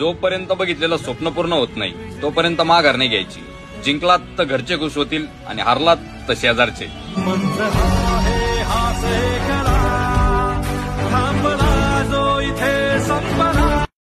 जोपर्यंत बघितलेलं स्वप्न पूर्ण होत नाही तोपर्यंत माघार नाही घ्यायची. जिंकलात तर घरचे खुश होतील आणि हारलात तर शेजारचे. जो इथे संपला.